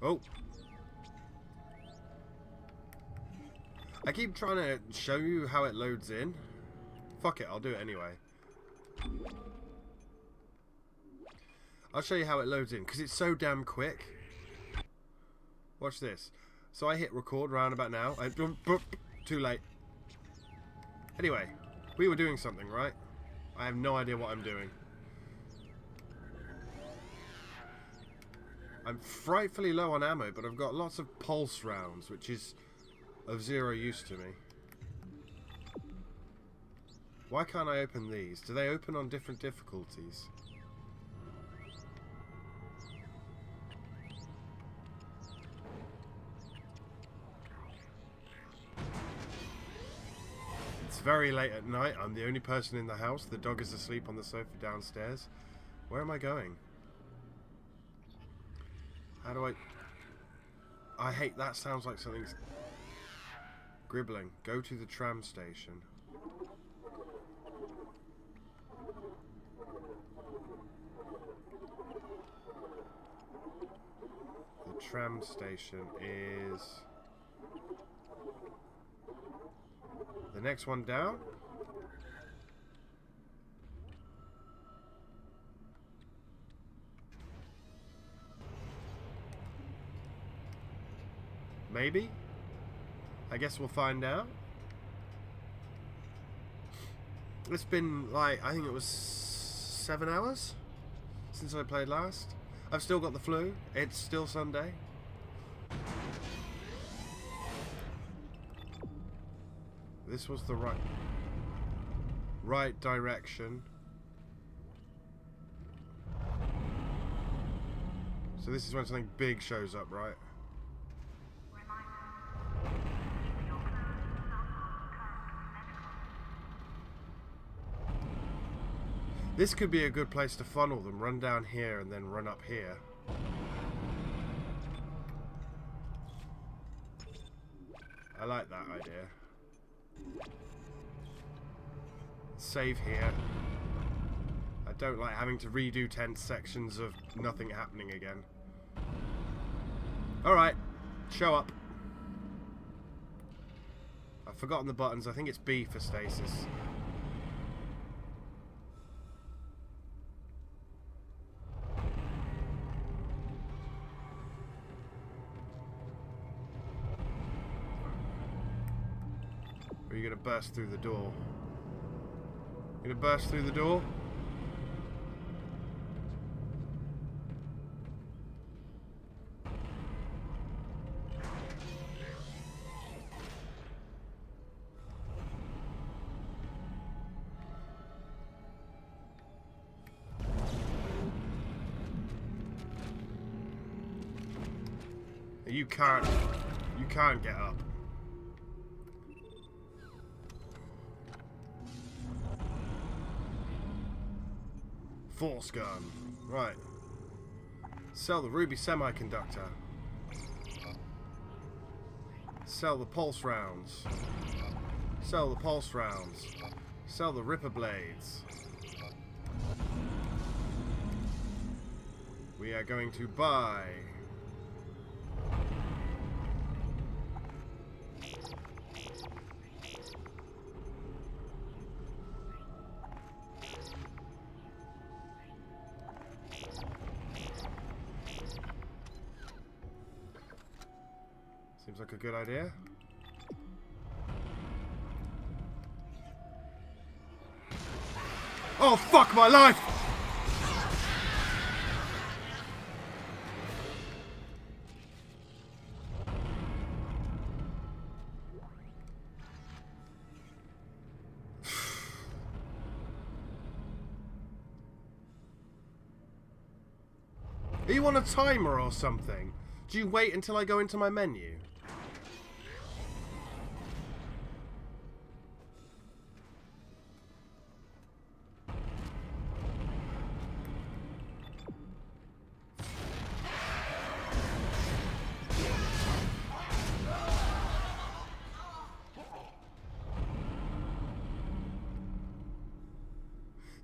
Oh. I keep trying to show you how it loads in. Fuck it, I'll do it anyway. I'll show you how it loads in, because it's so damn quick. Watch this. So I hit record round about now. I, too late. Anyway, we were doing something, right? I have no idea what I'm doing. I'm frightfully low on ammo, but I've got lots of pulse rounds, which is of zero use to me. Why can't I open these? Do they open on different difficulties? It's very late at night. I'm the only person in the house. The dog is asleep on the sofa downstairs. Where am I going? How do I... I hate that sounds like something's... Gribbling. Go to the tram station. The tram station is... The next one down? Maybe? I guess we'll find out. It's been like, I think it was seven hours since I played last. I've still got the flu. It's still Sunday. This was the right right direction. So this is when something big shows up, right? This could be a good place to funnel them. Run down here and then run up here. I like that idea. Save here. I don't like having to redo 10 sections of nothing happening again. Alright. Show up. I've forgotten the buttons. I think it's B for stasis. Are you going to burst through the door? Going to burst through the door? You can't, you can't get up. Force gun. Right. Sell the ruby semiconductor. Sell the pulse rounds. Sell the pulse rounds. Sell the ripper blades. We are going to buy good idea. Oh, fuck my life! Are you on a timer or something? Do you wait until I go into my menu?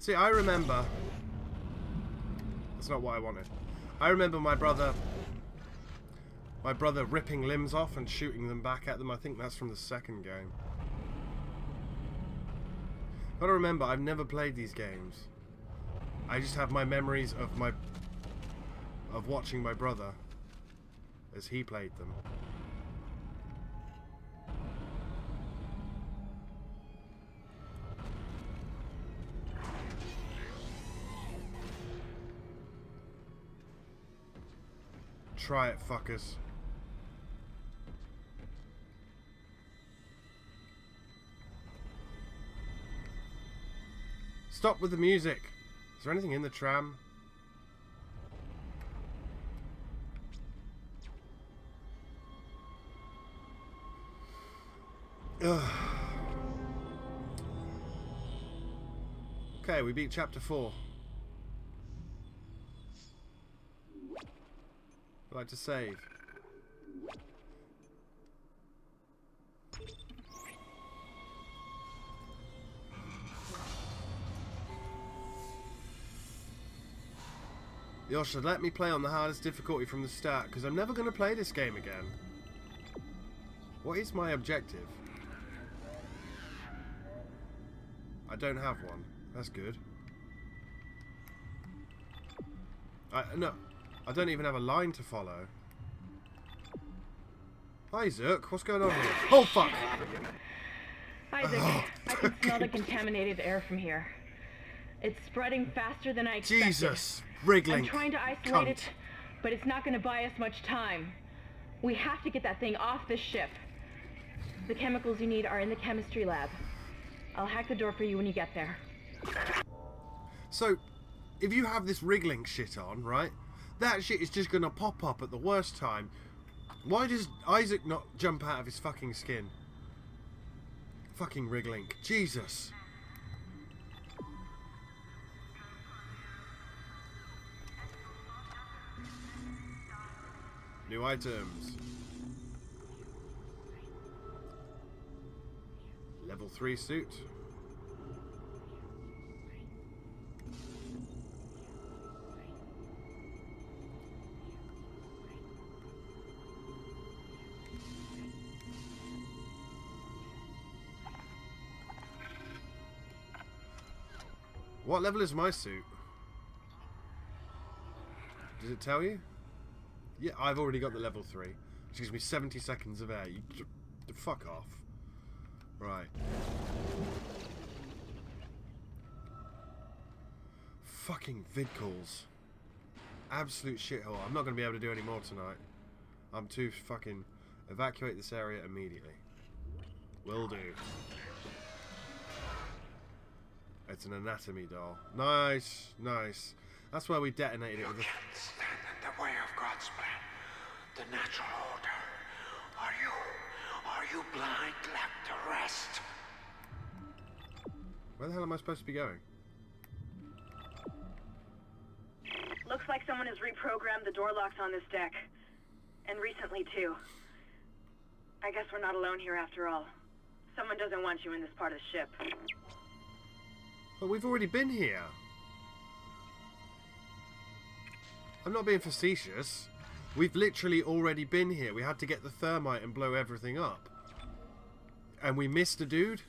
See, I remember... That's not what I wanted. I remember my brother my brother ripping limbs off and shooting them back at them. I think that's from the second game. Gotta remember, I've never played these games. I just have my memories of my of watching my brother as he played them. Try it, fuckers. Stop with the music. Is there anything in the tram? Ugh. Okay, we beat chapter 4. I'd like to save. Yosha, let me play on the hardest difficulty from the start, because I'm never going to play this game again. What is my objective? I don't have one. That's good. I no, I don't even have a line to follow. Hi, Zerk. What's going on here? Oh, fuck! Isaac, oh, I can smell the contaminated air from here. It's spreading faster than I expected. Jesus! Wriggling. I'm trying to isolate cunt. it, but it's not going to buy us much time. We have to get that thing off this ship. The chemicals you need are in the chemistry lab. I'll hack the door for you when you get there. So, if you have this wriggling shit on, right? That shit is just gonna pop up at the worst time. Why does Isaac not jump out of his fucking skin? Fucking wriggling. Jesus. New items. Level 3 suit. Level is my suit? Does it tell you? Yeah, I've already got the level 3. Which gives me 70 seconds of air. You fuck off. Right. Fucking vid calls. Absolute shithole. I'm not going to be able to do any more tonight. I'm too fucking... Evacuate this area immediately. Will do. It's an anatomy doll. Nice, nice. That's where we detonated it with the... can't stand in the way of God's plan, the natural order. Are you, are you blind left to rest? Where the hell am I supposed to be going? Looks like someone has reprogrammed the door locks on this deck. And recently, too. I guess we're not alone here after all. Someone doesn't want you in this part of the ship. But we've already been here. I'm not being facetious. We've literally already been here. We had to get the thermite and blow everything up. And we missed a dude.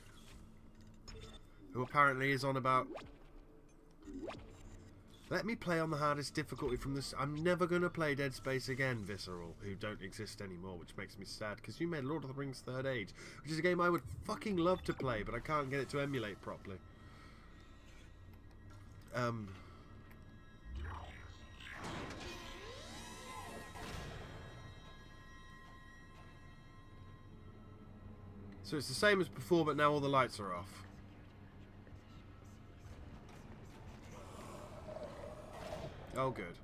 Who apparently is on about... Let me play on the hardest difficulty from this... I'm never going to play Dead Space again, Visceral, who don't exist anymore, which makes me sad, because you made Lord of the Rings Third Age, which is a game I would fucking love to play, but I can't get it to emulate properly. Um... So it's the same as before, but now all the lights are off. Oh, good.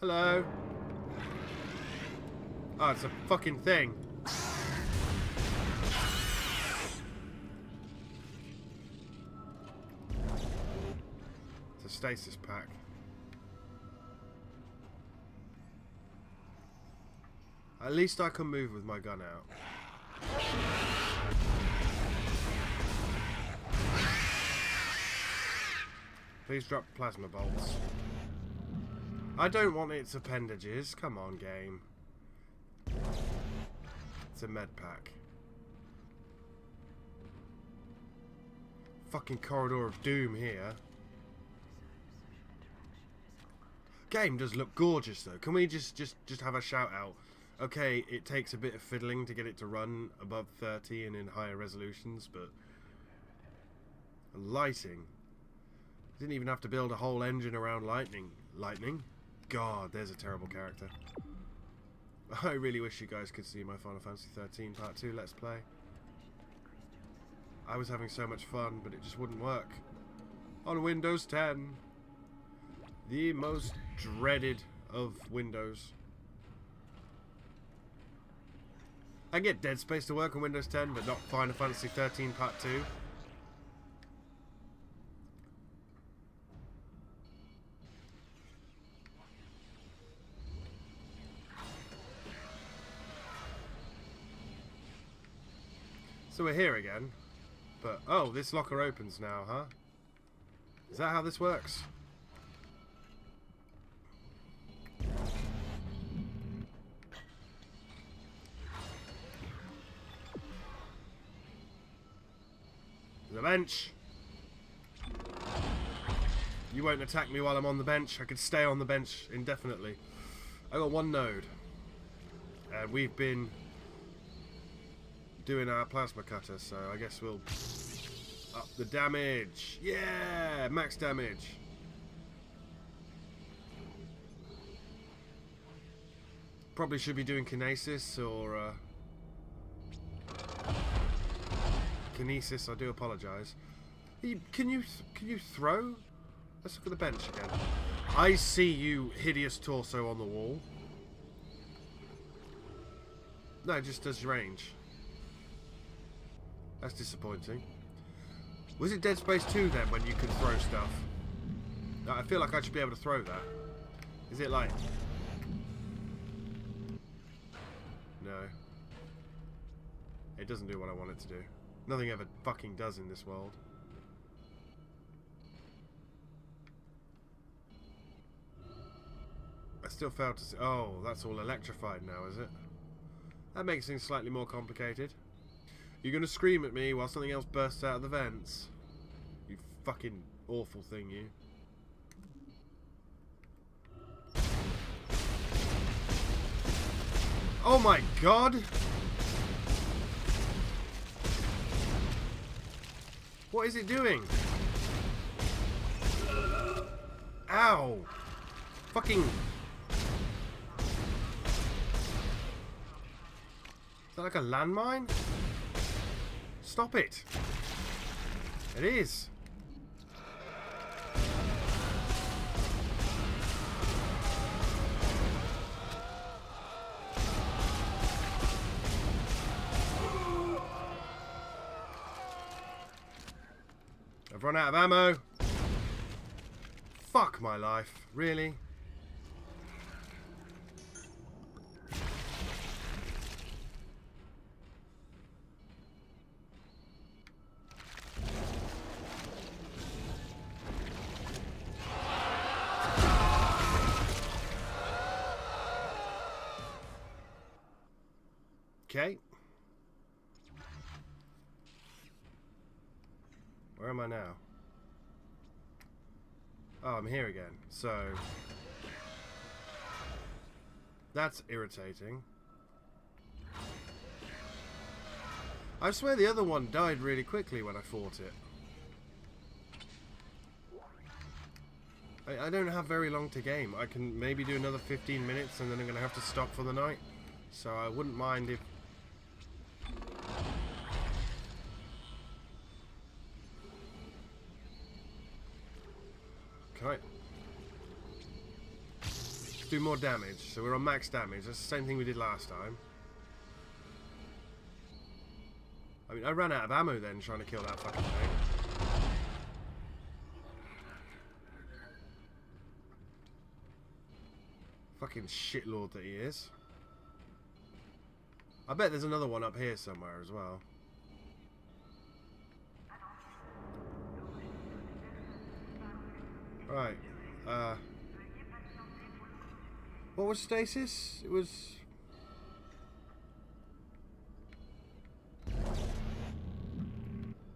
Hello. Oh, it's a fucking thing. Stasis pack. At least I can move with my gun out. Please drop plasma bolts. I don't want its appendages. Come on, game. It's a med pack. Fucking corridor of doom here. Game does look gorgeous though. Can we just just just have a shout out? Okay, it takes a bit of fiddling to get it to run above 30 and in higher resolutions, but lighting. Didn't even have to build a whole engine around lightning. Lightning? God, there's a terrible character. I really wish you guys could see my Final Fantasy 13 Part 2 Let's Play. I was having so much fun, but it just wouldn't work. On Windows 10. The most dreaded of Windows. I get Dead Space to work on Windows 10, but not Final Fantasy 13 Part 2. So we're here again. But, oh, this locker opens now, huh? Is that how this works? Bench! You won't attack me while I'm on the bench. I could stay on the bench indefinitely. I got one node. And we've been doing our plasma cutter, so I guess we'll up the damage. Yeah, max damage. Probably should be doing kinesis or uh, kinesis. I do apologise. Can you can you throw? Let's look at the bench again. I see you, hideous torso on the wall. No, it just does range. That's disappointing. Was it Dead Space 2 then when you could throw stuff? I feel like I should be able to throw that. Is it like... No. It doesn't do what I want it to do. Nothing ever fucking does in this world. I still failed to see... Oh, that's all electrified now, is it? That makes things slightly more complicated. You're gonna scream at me while something else bursts out of the vents? You fucking awful thing, you. Oh my god! What is it doing? Ow! Fucking... Is that like a landmine? Stop it! It is! Run out of ammo. Fuck my life. Really? Okay. Where am I now? Oh, I'm here again. So... That's irritating. I swear the other one died really quickly when I fought it. I, I don't have very long to game. I can maybe do another 15 minutes and then I'm going to have to stop for the night. So I wouldn't mind if Can do more damage? So we're on max damage. That's the same thing we did last time. I mean, I ran out of ammo then trying to kill that fucking thing. Fucking shitlord that he is. I bet there's another one up here somewhere as well. Right. Uh, what was stasis? It was...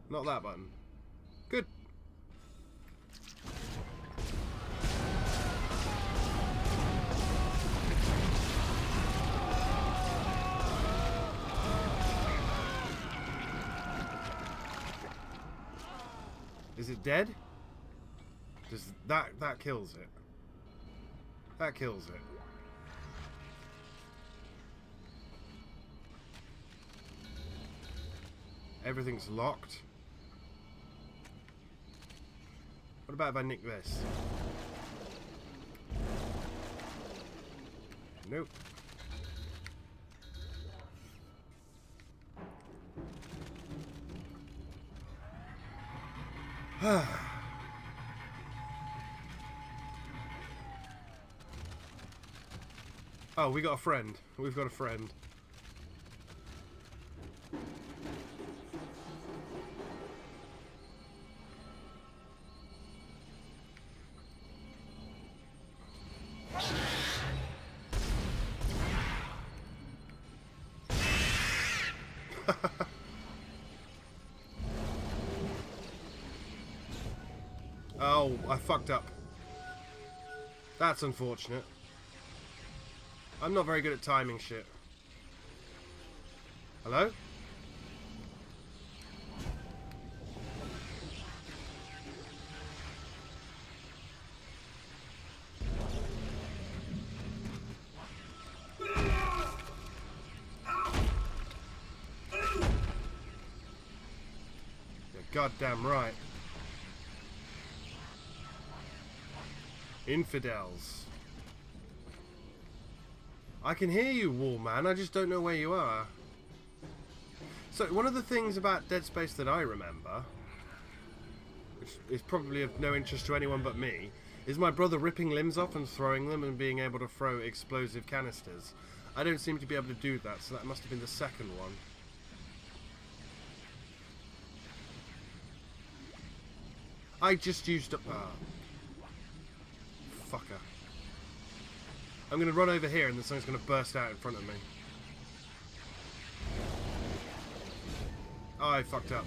Not that button. Good. Is it dead? Does that that kills it? That kills it. Everything's locked. What about if I nick this? Nope. oh, we got a friend. We've got a friend. Oh, I fucked up. That's unfortunate. I'm not very good at timing shit. Hello? Goddamn right. Infidels. I can hear you, wall man. I just don't know where you are. So, one of the things about Dead Space that I remember, which is probably of no interest to anyone but me, is my brother ripping limbs off and throwing them and being able to throw explosive canisters. I don't seem to be able to do that, so that must have been the second one. I just used a... Ah. Fucker. I'm going to run over here and then something's going to burst out in front of me. Oh, I fucked up.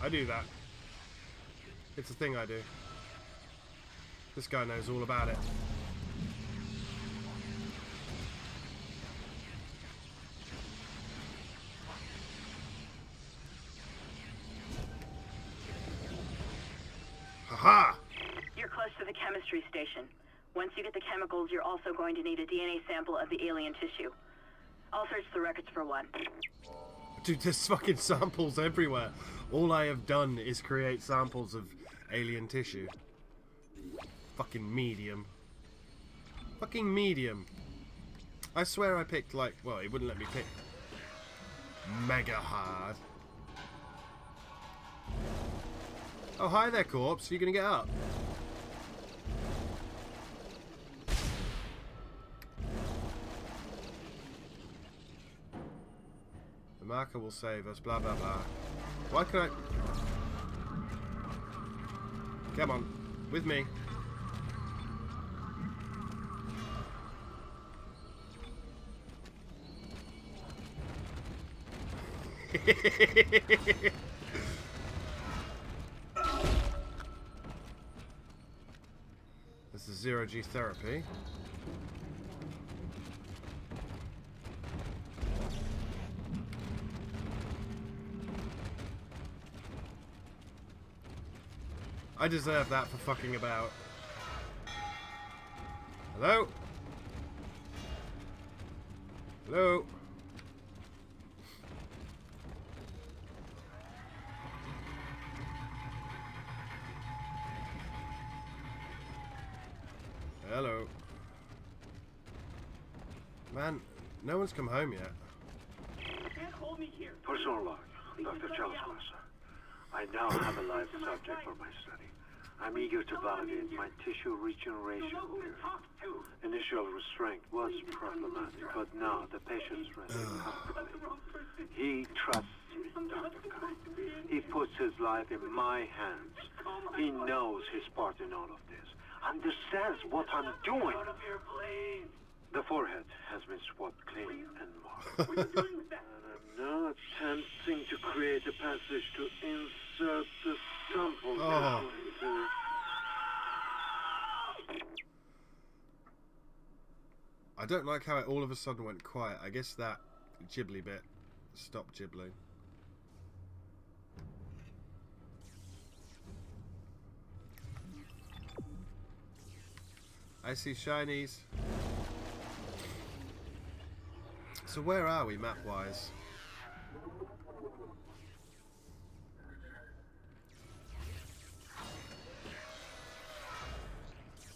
I do that. It's a thing I do. This guy knows all about it. Haha! You're close to the chemistry station. Once you're also going to need a DNA sample of the alien tissue. I'll search the records for one. Dude, there's fucking samples everywhere. All I have done is create samples of alien tissue. Fucking medium. Fucking medium. I swear I picked like, well, it wouldn't let me pick mega hard. Oh, hi there, corpse. You gonna get up? Marker will save us, blah blah blah. Why can I... Come on, with me. this is zero G therapy. I deserve that for fucking about. Hello? Hello? Hello. Man, no one's come home yet. Personal log, Dr. Challus Mercer. I now have a live subject for my study. I'm eager to validate my tissue regeneration theory. Initial restraint was problematic, but now the patient's comfortably. He trusts me, Dr. Kai. He puts his life in my hands. He knows his part in all of this. Understands what I'm doing. The forehead has been swabbed clean and marked. I'm now attempting to create a passage to sample I don't like how it all of a sudden went quiet. I guess that Ghibli bit stopped Ghibli. I see shinies. So where are we map-wise?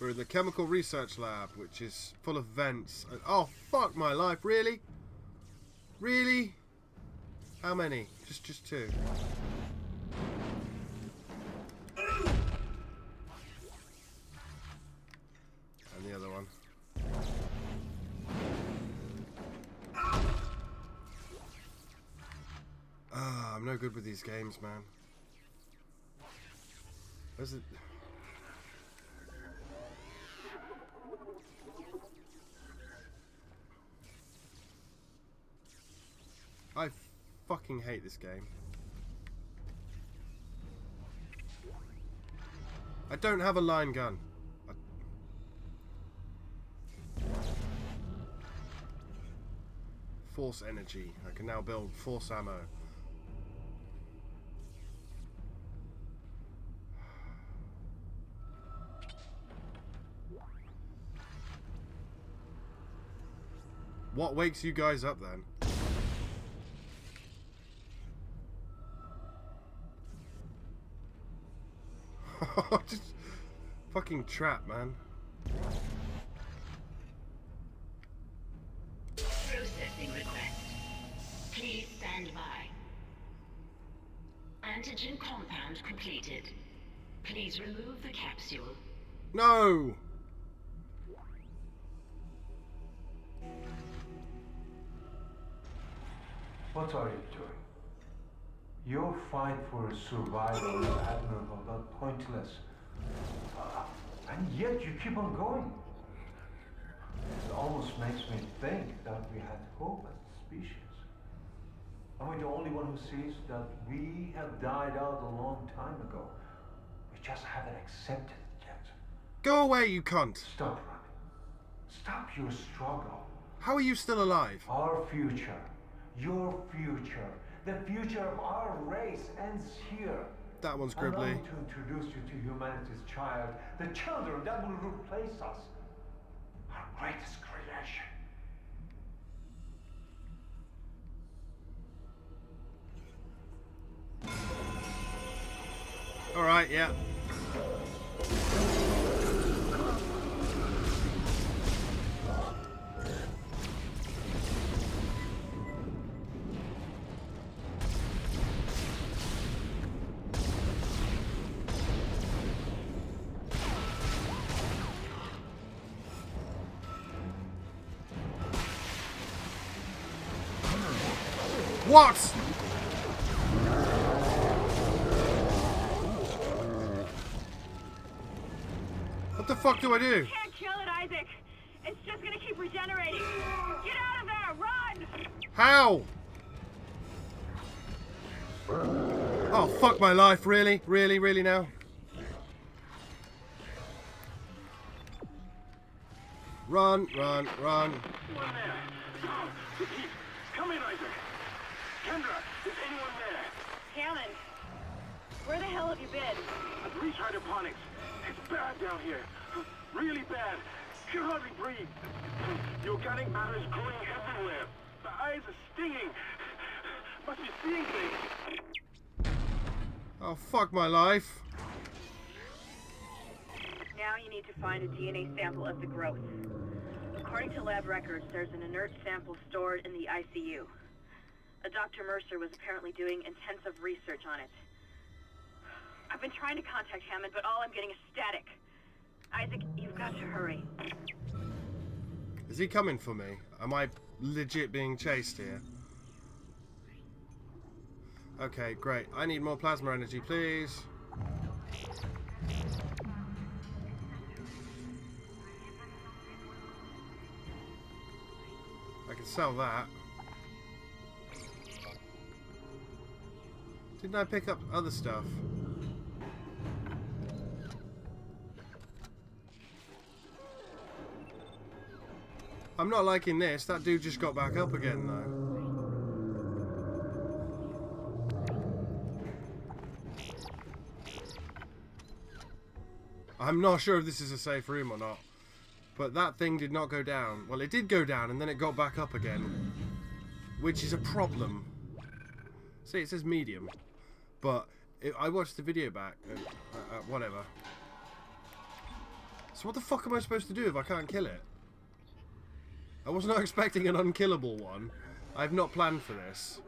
We're in the chemical research lab, which is full of vents. And, oh, fuck my life! Really? Really? How many? Just, just two. And the other one. Ah, I'm no good with these games, man. Where's it? I fucking hate this game. I don't have a line gun. Force energy. I can now build force ammo. What wakes you guys up then? Just fucking trap, man. Processing request. Please stand by. Antigen compound completed. Please remove the capsule. No! What are you doing? Your fight for survival is admirable but pointless. And yet you keep on going. It almost makes me think that we had hope as a species. Am I the only one who sees that we have died out a long time ago? We just haven't accepted it yet. Go away, you cunt! Stop running. Stop your struggle. How are you still alive? Our future, your future, the future of our race ends here. That one's gribbly. to introduce you to humanity's child, the children that will replace us. Our greatest creation. Alright, yeah. What? What the fuck do I do? Can't kill it, Isaac. It's just gonna keep regenerating. Get out of there! Run! How? Oh, fuck my life. Really? Really? Really now? Run, run, run. One there. Oh, the heat. Come in, Isaac. Kendra, is anyone there? Hammond, where the hell have you been? I've reached hydroponics. It's bad down here. Really bad. Can hardly breathe. The organic matter is growing everywhere. My eyes are stinging. Must be seeing things. Oh, fuck my life. Now you need to find a DNA sample of the growth. According to lab records, there's an inert sample stored in the ICU. A Dr. Mercer was apparently doing intensive research on it. I've been trying to contact Hammond, but all I'm getting is static. Isaac, you've got to hurry. Is he coming for me? Am I legit being chased here? Okay, great. I need more plasma energy, please. I can sell that. Didn't I pick up other stuff? I'm not liking this. That dude just got back up again, though. I'm not sure if this is a safe room or not. But that thing did not go down. Well, it did go down, and then it got back up again. Which is a problem. See, it says medium. But it, I watched the video back. And, uh, uh, whatever. So what the fuck am I supposed to do if I can't kill it? I was not expecting an unkillable one. I've not planned for this.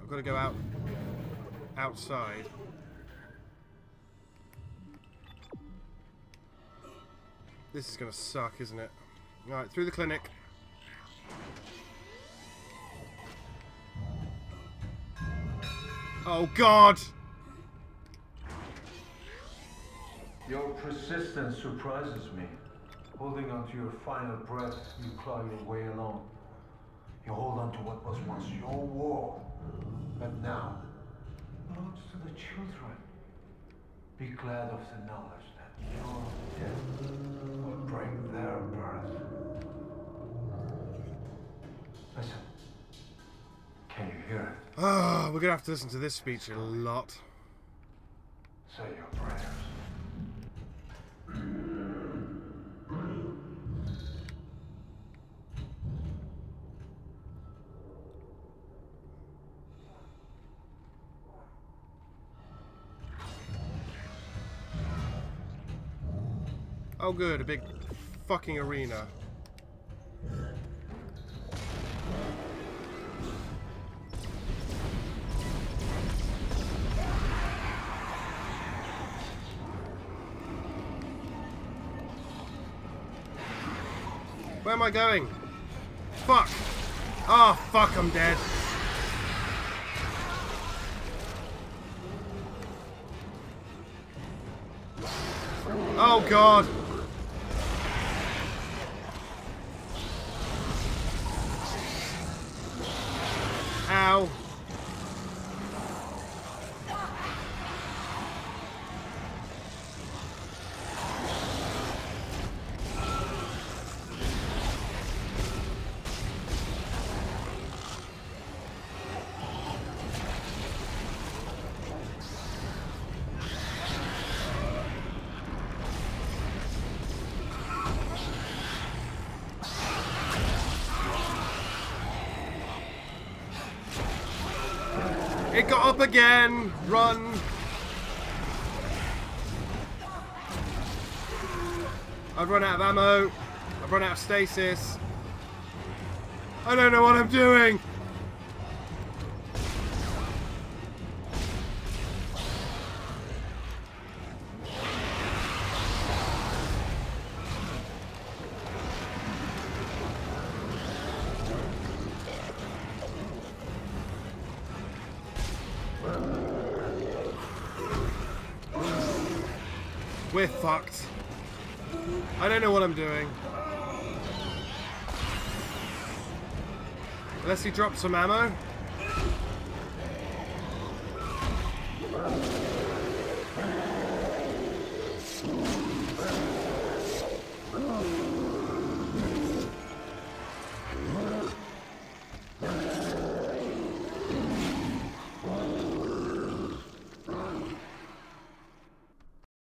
I've got to go out outside. This is going to suck, isn't it? Alright, through the clinic. Oh, God! Your persistence surprises me. Holding on to your final breath, you claw your way along. You hold on to what was once your war, but now belongs to the children. Be glad of the knowledge that your death will break their birth. Listen. Can you hear it? Ah, we're going to have to listen to this speech a lot. Say your Oh, good, a big fucking arena. Where am I going? Fuck! Oh, fuck, I'm dead. Oh, God. Ow. It got up again. Run. I've run out of ammo. I've run out of stasis. I don't know what I'm doing. I'm doing. Unless he drops some ammo.